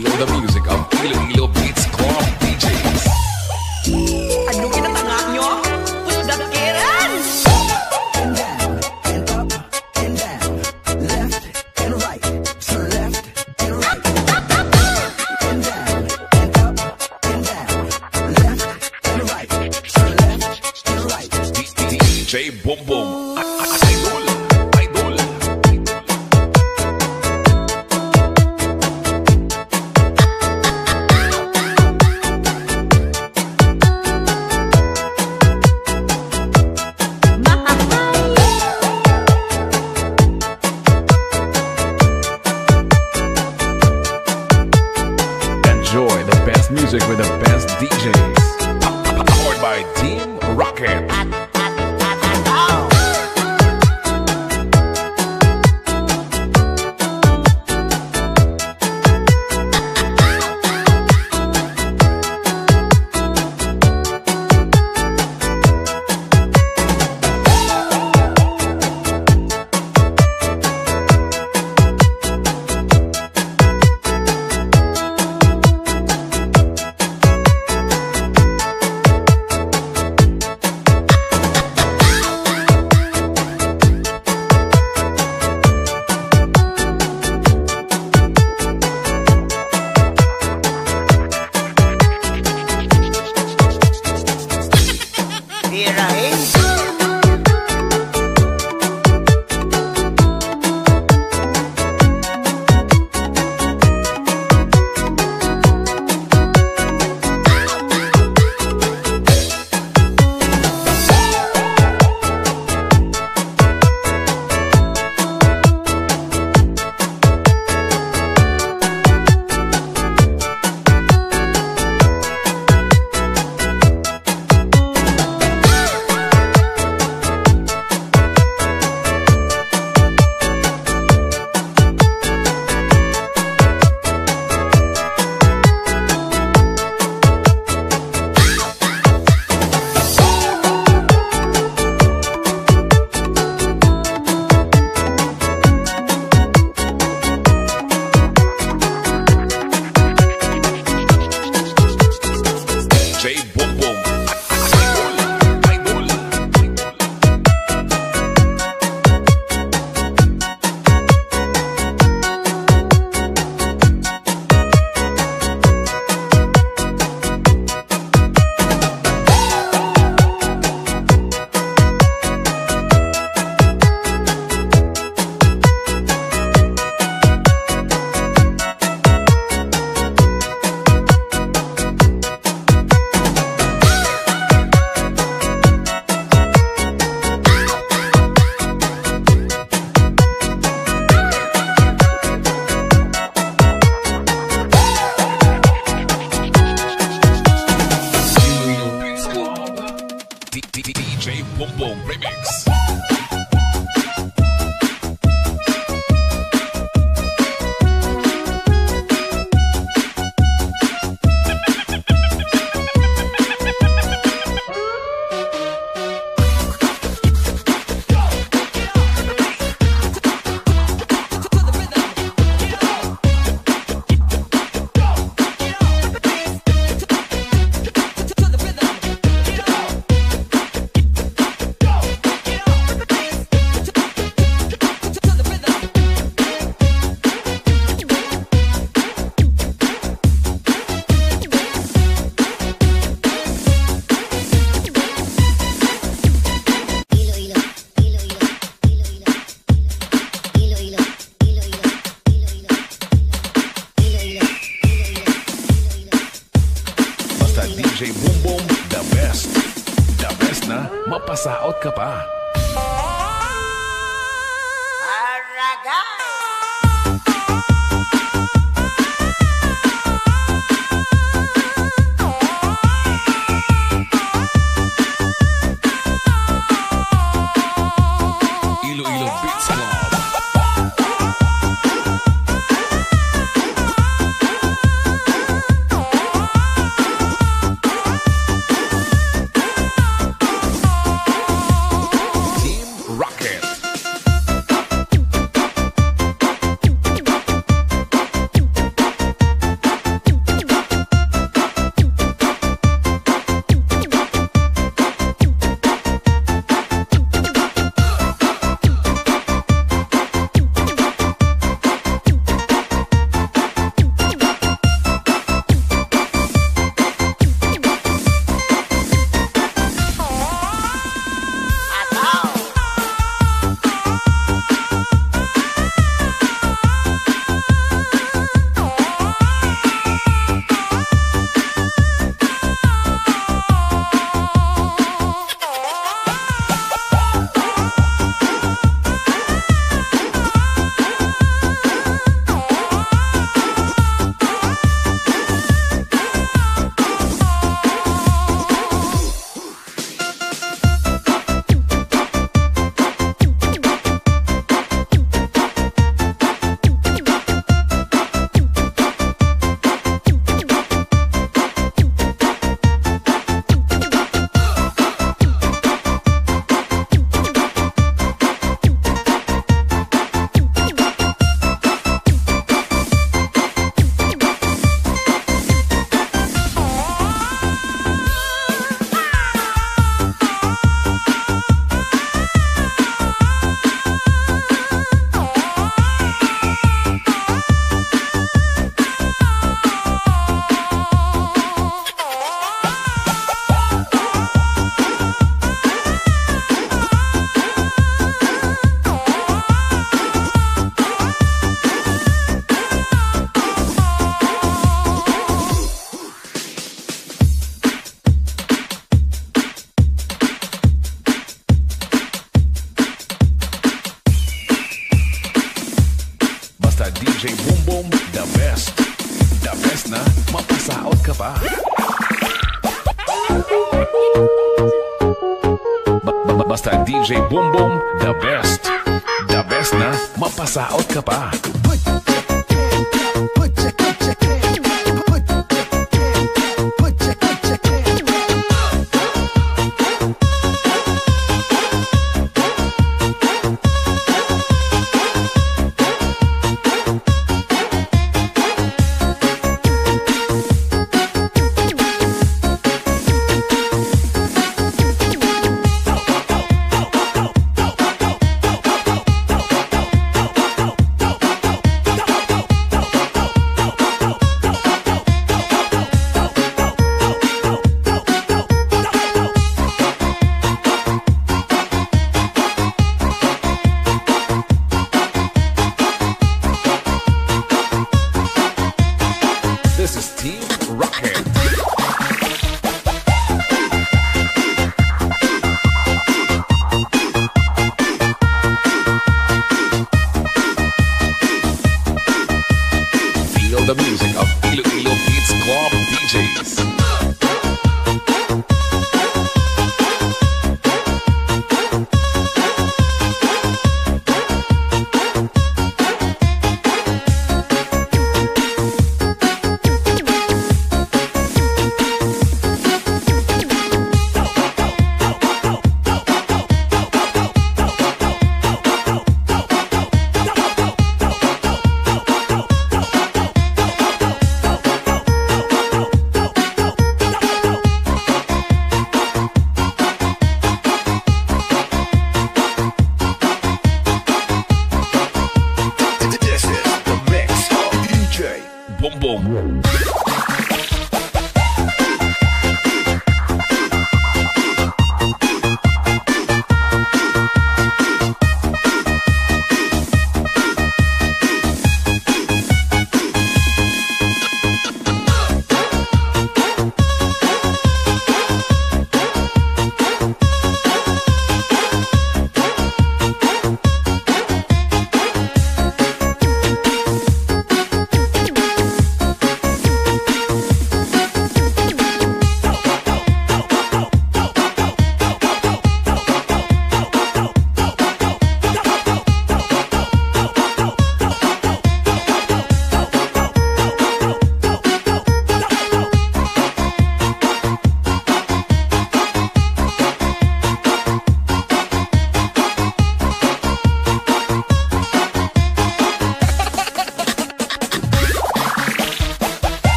Elo, the music of Elo Elo Beats.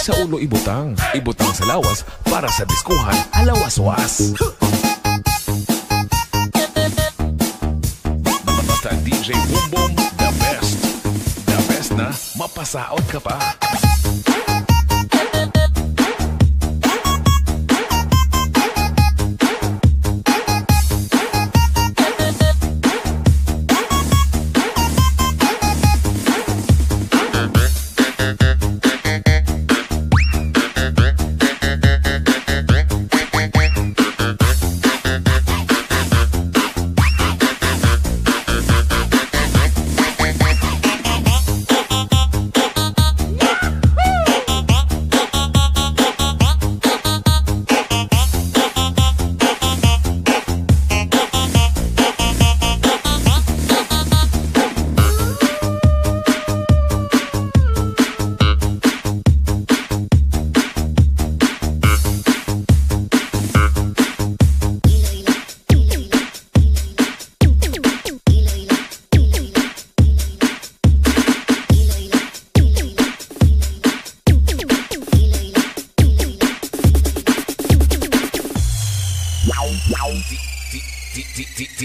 Sa ulo ibutang. Ibutang sa lawas para sa diskuhan alawas-was. Basta DJ Boom, the best. The best na mapasaot ka pa.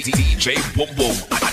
DJ Boom Boom,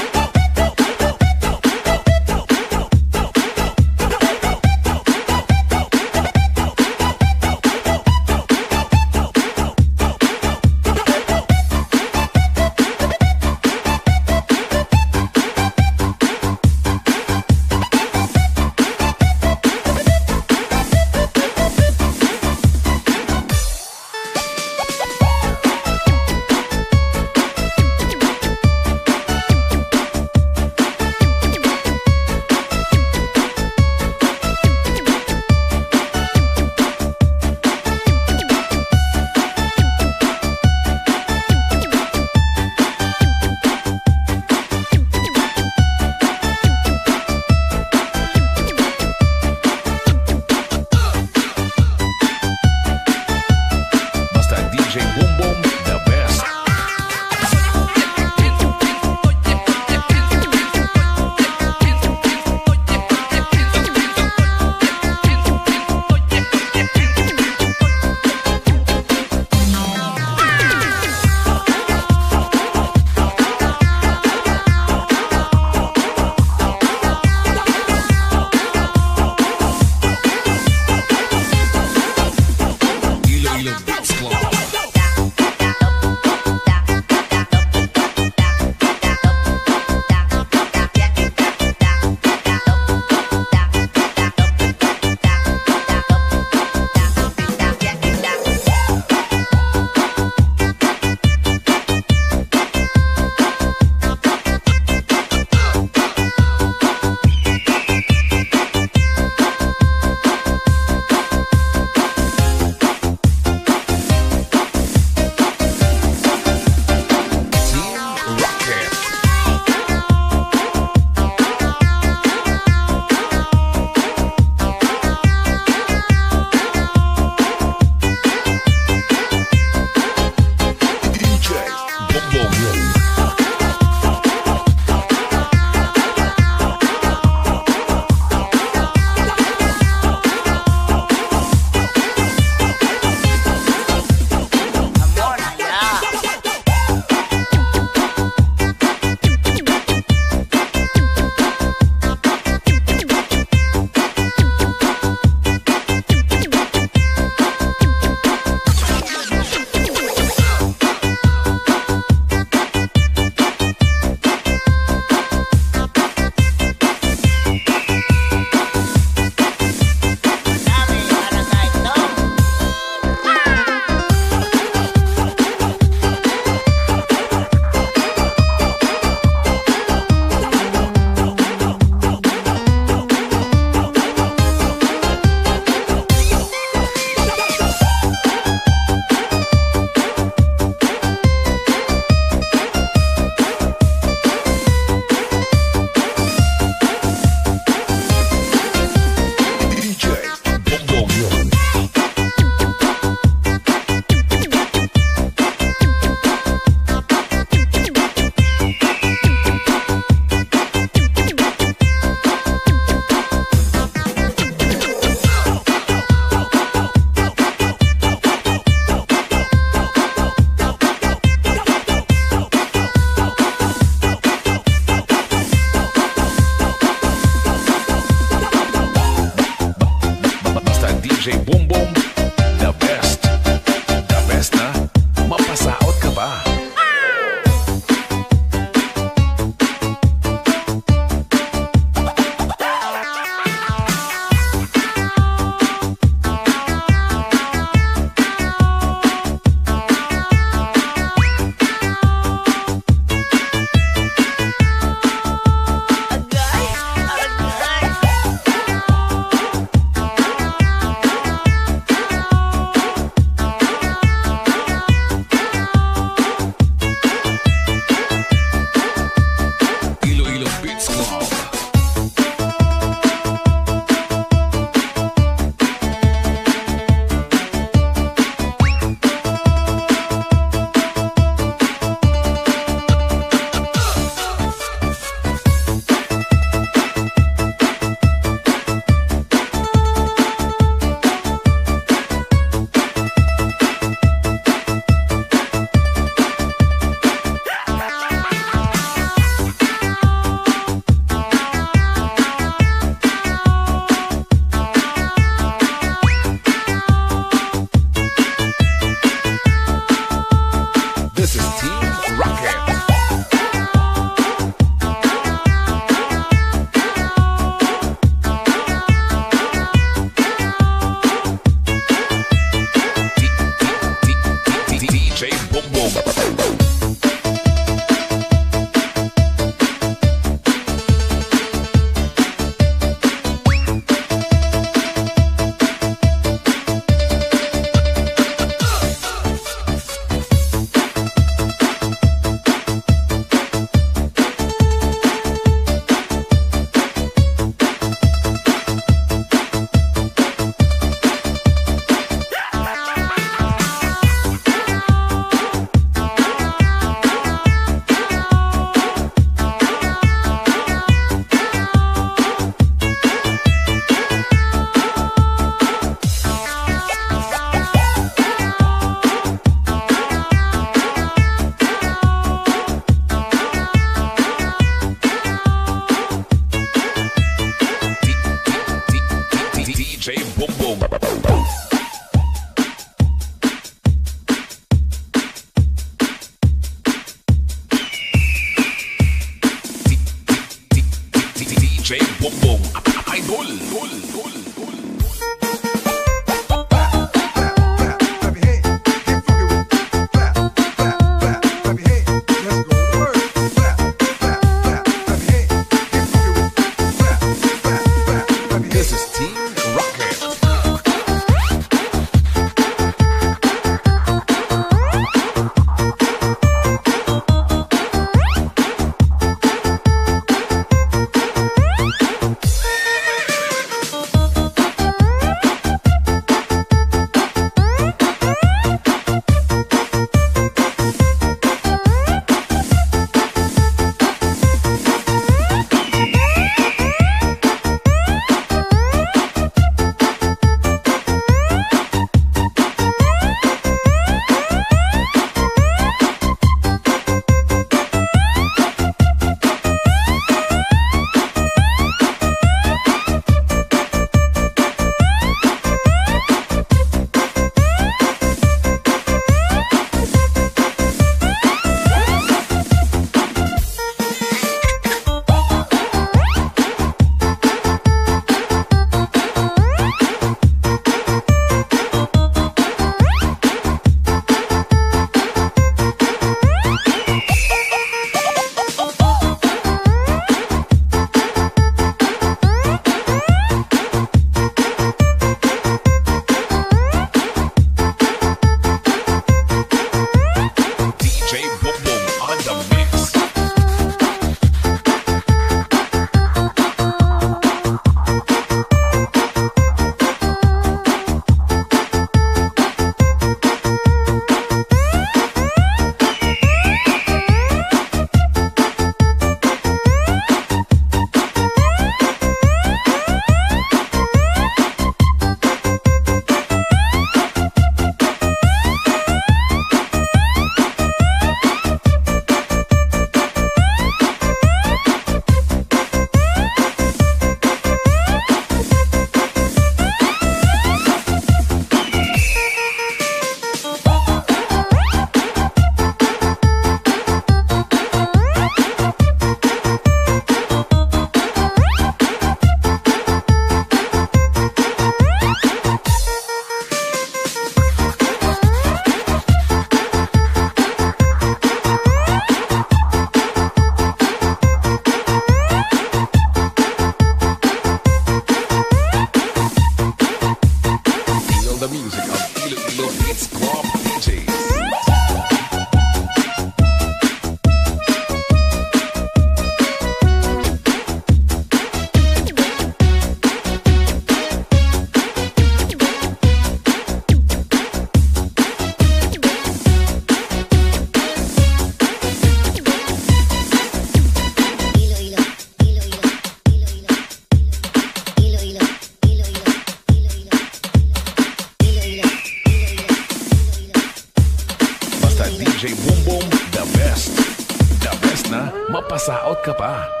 ka pa.